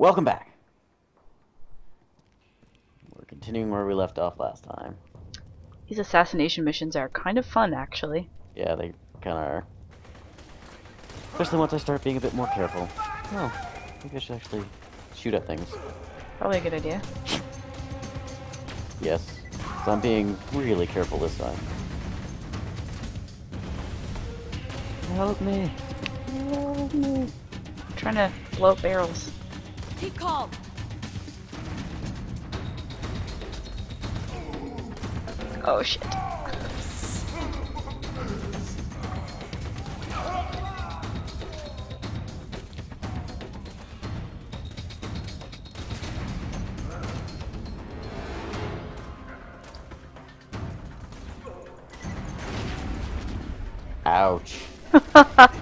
Welcome back. We're continuing where we left off last time. These assassination missions are kind of fun, actually. Yeah, they kind of are. Especially once I start being a bit more careful. Oh, maybe I should actually shoot at things. Probably a good idea. Yes, so I'm being really careful this time. Help me! Help me! I'm trying to blow up barrels. Keep calm. Oh shit. Ouch.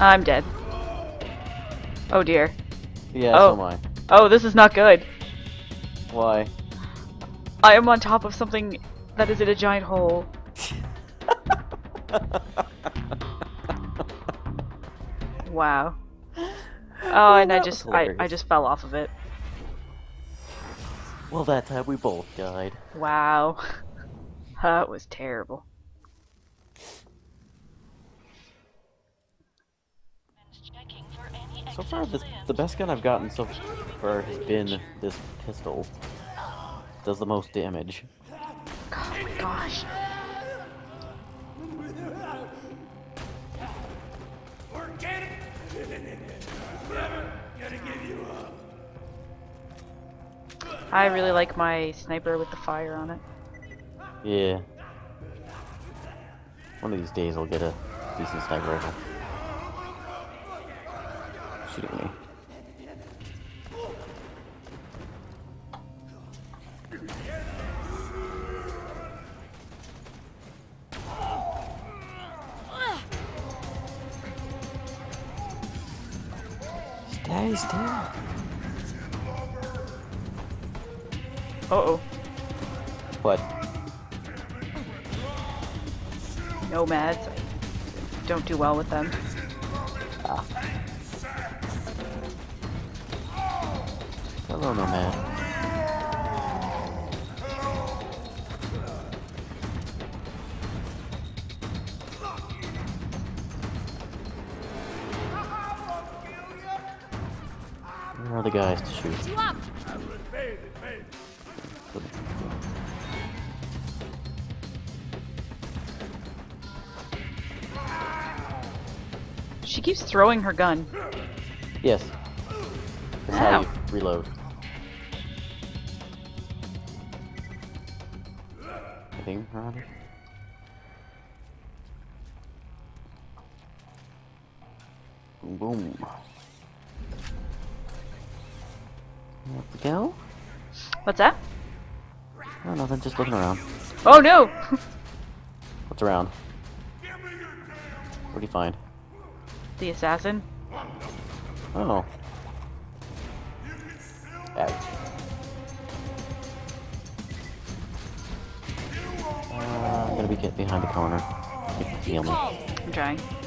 I'm dead. Oh dear. Yeah, Oh. so am I. Oh, this is not good. Why? I am on top of something that is in a giant hole. Wow. Oh, and I just I, I just fell off of it. Well, that time we both died. Wow. That was terrible. So far, the, the best gun I've gotten so far has been this pistol. Does the most damage. Oh my gosh. I really like my sniper with the fire on it. Yeah. One of these days I'll get a decent sniper rifle. Shooting me. Stay still. Uh oh. What? Nomads. I don't do well with them. Hello, Nomad. Where are the guys to shoot? She keeps throwing her gun. Yes. That's Ow. how you reload. Anything around here? Boom boom. There we go. What's that? Oh, nothing, just looking around. Oh no! What's around? What do you find? the assassin. Oh. Ouch. Get behind the corner. You can feel me. I'm trying.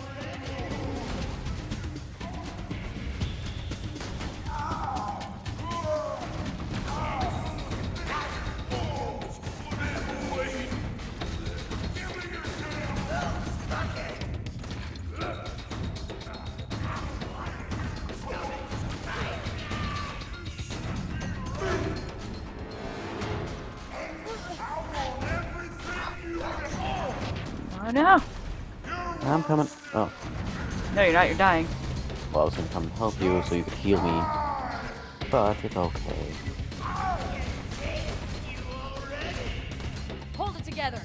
Oh no! I'm coming. Oh, No, you're not. You're dying. well, I was gonna come and help you so you could heal me. But it's okay. Hold it together.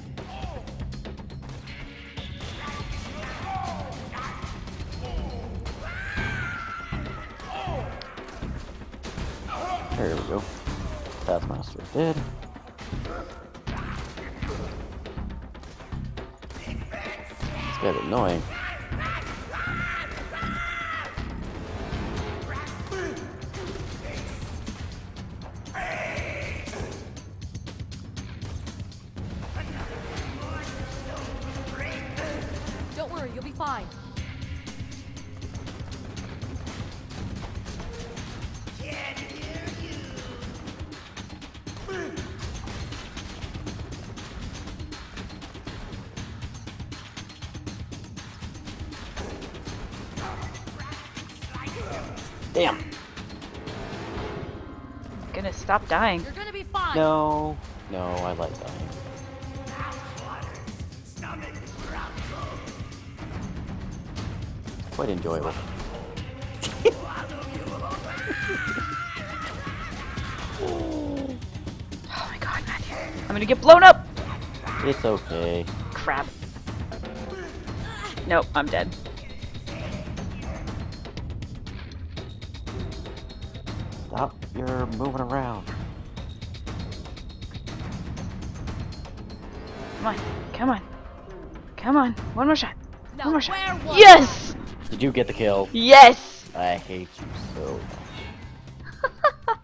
There we go. Taskmaster is dead. This annoying. Damn. Gonna stop dying. You're gonna be fine. No. No, I like dying. Quite enjoyable. Oh my god, Matthew. I'm gonna get blown up! It's okay. Crap. Nope, I'm dead. Stop your moving around. Come on, come on. Come on, one more shot. Now, One more shot. was Yes! Did you get the kill? Yes! I hate you so much.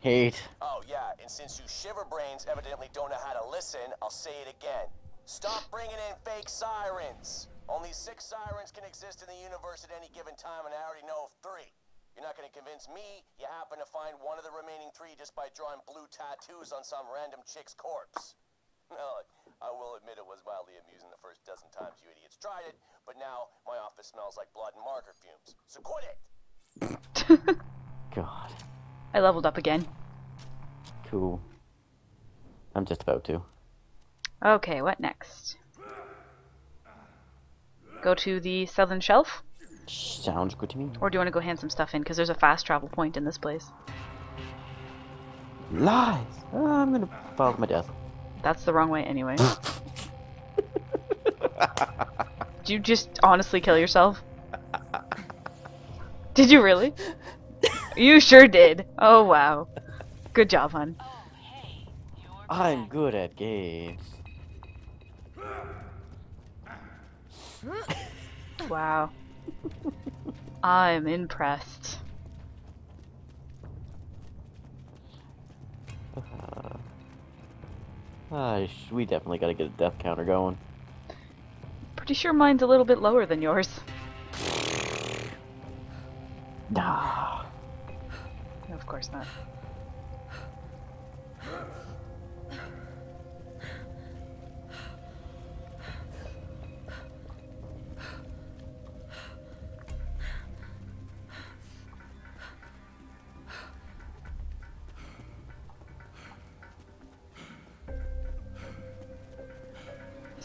hate. Oh, yeah, and since you shiverbrains evidently don't know how to listen, I'll say it again. Stop bringing in fake sirens. Only six sirens can exist in the universe at any given time, and I already know of three. You're not gonna convince me you happen to find one of the remaining three just by drawing blue tattoos on some random chick's corpse. No, I will admit it was wildly amusing the first dozen times you idiots tried it, but now my office smells like blood and marker fumes. So quit it! God. I leveled up again. Cool. I'm just about to. Okay, what next? Go to the southern shelf? Sounds good to me. Or do you want to go hand some stuff in? Because there's a fast travel point in this place. Lies! Uh, I'm gonna follow my death. That's the wrong way anyway. Did you just honestly kill yourself? Did you really? You sure did. Oh wow. Good job, hun. I'm good at games. Wow. I'm impressed. Uh, we definitely gotta get a death counter going. Pretty sure mine's a little bit lower than yours. Nah. No, of course not.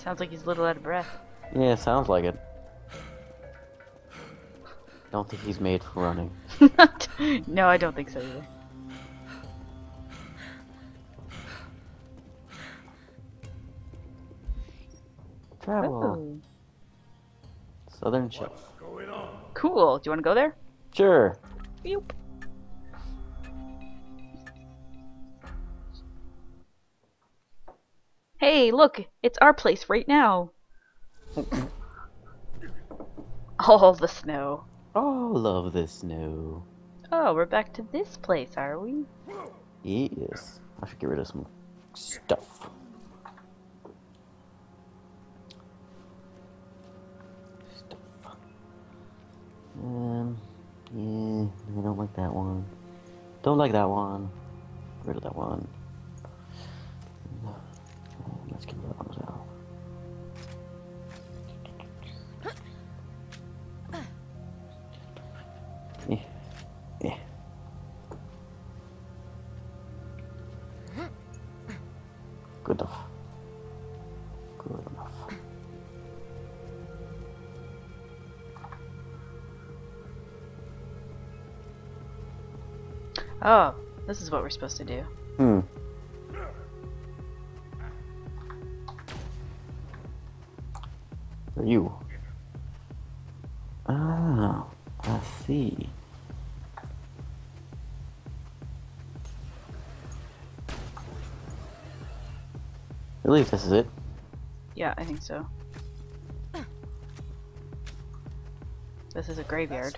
Sounds like he's a little out of breath. Yeah, sounds like it. Don't think he's made for running. no, I don't think so either. Travel. Oh, Southern Shelf. cool. Do you want to go there? Sure. Yoop. Hey, look, it's our place right now. All the snow. All of the snow. Oh, we're back to this place, are we? Yes. I should get rid of some stuff. Stuff. Um, yeah, I don't like that one. Don't like that one. Get rid of that one. Oh, this is what we're supposed to do. Hmm. Are you? Ah, I see. I believe this is it. Yeah, I think so. This is a graveyard.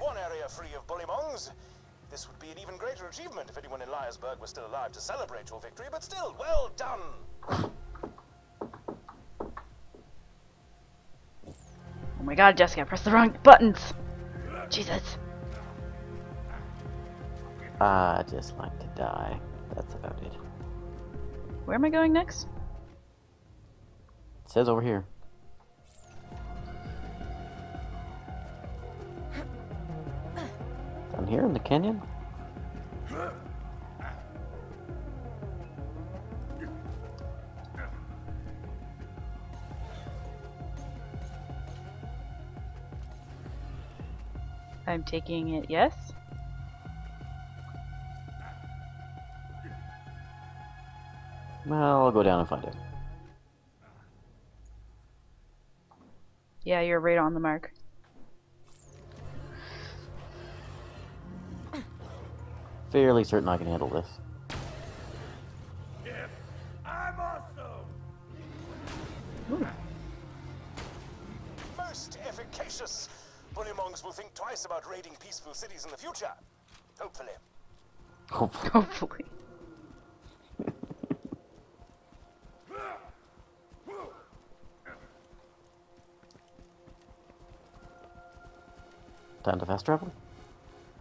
That's one area free of bullymongs. This would be an even greater achievement if anyone in Liar's Berg was still alive to celebrate your victory, but still, well done! Oh my god, Jessica, I pressed the wrong buttons! Jesus. I just like to die. That's about it. Where am I going next? It says over here. Here in the canyon? I'm taking it yes. Well, I'll go down and find it. Yeah, you're right on the mark. Fairly certain I can handle this. I'm awesome! Most efficacious. Bullymongs will think twice about raiding peaceful cities in the future. Hopefully. Hopefully. Hopefully. Time to fast travel?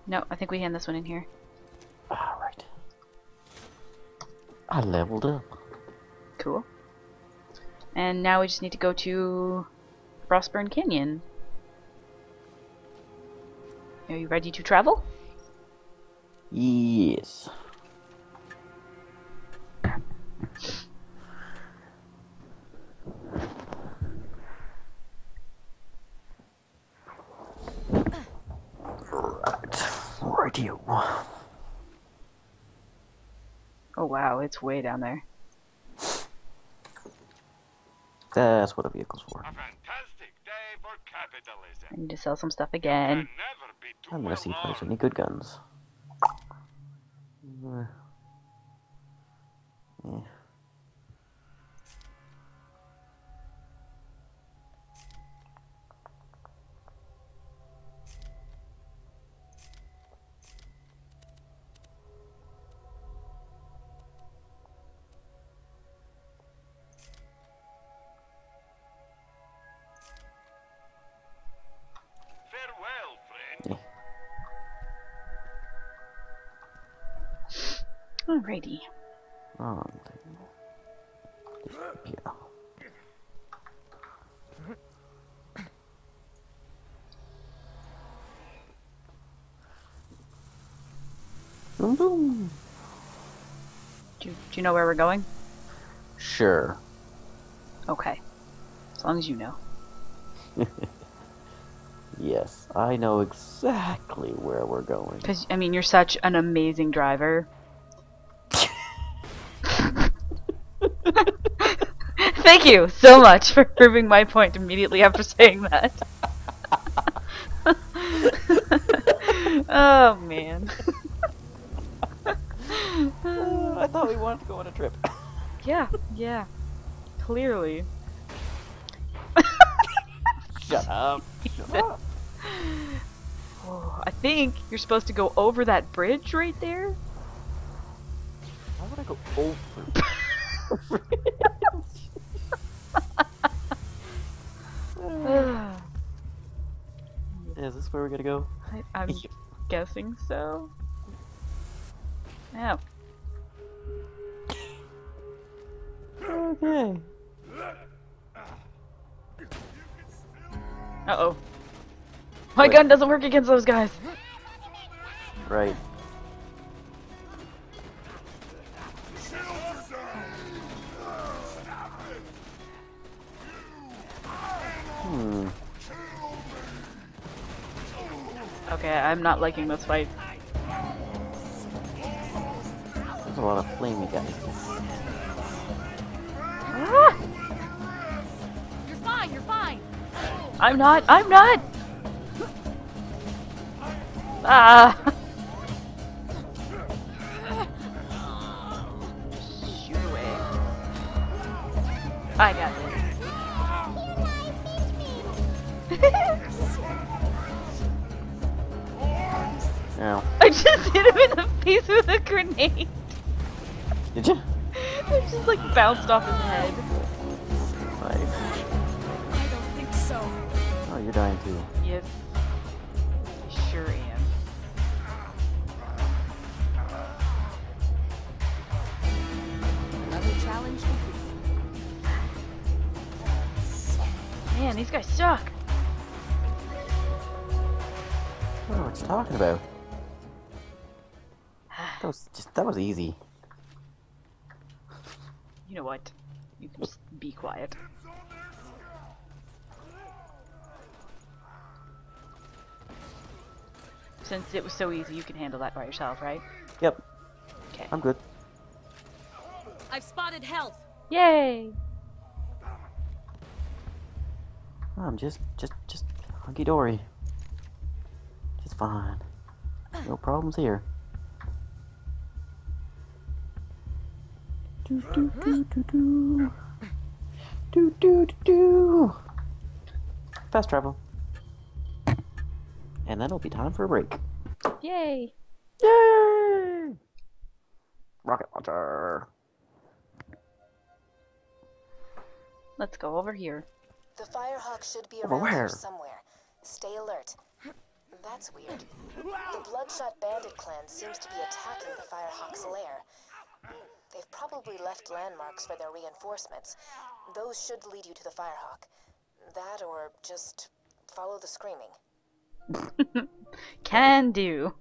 No, I think we hand this one in here. I leveled up. Cool. And now we just need to go to Frostburn Canyon. Are you ready to travel? Yes. Right. Right you. Wow, it's way down there. That's what a vehicle's for. A fantastic day for capitalism. I need to sell some stuff Can again. never be too I'm gonna see if there's alone. any good guns. Uh, yeah. Alrighty. Oh, yeah. Boom boom. Do, do you know where we're going? Sure. Okay. As long as you know. Yes, I know exactly where we're going. Because, I mean, you're such an amazing driver. Thank you so much for proving my point immediately after saying that. oh, man. Oh, I thought we wanted to go on a trip. yeah, yeah. Clearly. Shut up. Shut up. Oh, I think you're supposed to go over that bridge right there. Why would I go over? Is this where we're gonna go? I'm guessing so. Yeah. Okay. Uh oh. My gun doesn't work against those guys. Right. Okay, I'm not liking this fight. There's a lot of flamey guys. Ah! You're fine, you're fine. I'm not. I'm not. Ah. Shoot away. I got this. Ow. I just hit him in the face with a grenade. Did you? It just like bounced off his head. Nice. I don't think so. Oh, you're dying too. Yep. Sure am. Another challenge. Man, these guys suck. I don't know what you're talking about. That was just that was easy. You know what? You can just be quiet. Since it was so easy, you can handle that by yourself, right? Yep, Okay. I'm good. I've spotted health. Yay! I'm just just just hunky dory. It's fine. No problems here. Do do do do do. Do do do do. Fast travel. And then it'll be time for a break. Yay! Yay! Rocket launcher. Let's go over here. The Firehawk should be Over around here somewhere. Stay alert. That's weird. The Bloodshot Bandit clan seems to be attacking the Firehawk's lair. They've probably left landmarks for their reinforcements. Those should lead you to the Firehawk. That or just follow the screaming. Can do.